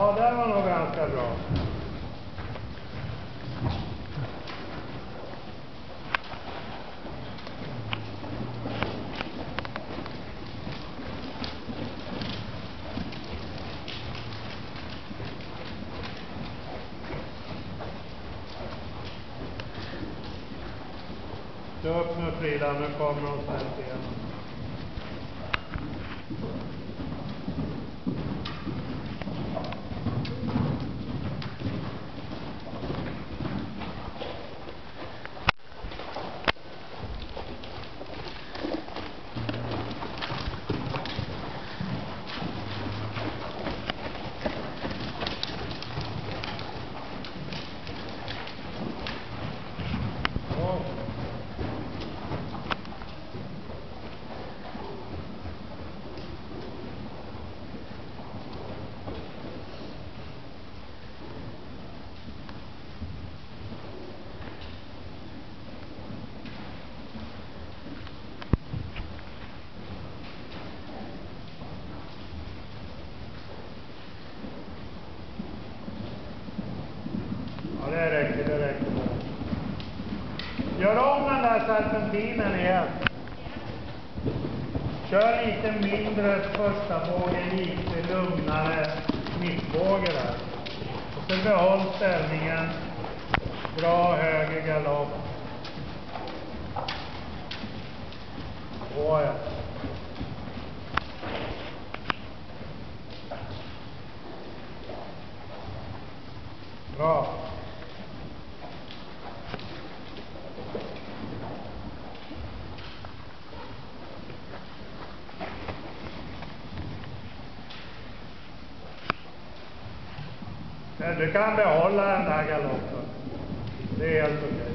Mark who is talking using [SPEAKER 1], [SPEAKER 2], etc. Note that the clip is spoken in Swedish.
[SPEAKER 1] Ja, där var nog ganska bra. Stå upp nu Frida, nu kommer hon snart igen. Det räcker, det räcker. Gör om den där serpentinen igen. Kör lite mindre första vågen, lite lugnare mittvåge. där. Och så behåll ställningen. Bra höger galopp. Åja. Bra. Du kan behålla den där galoppen. Det är helt okej.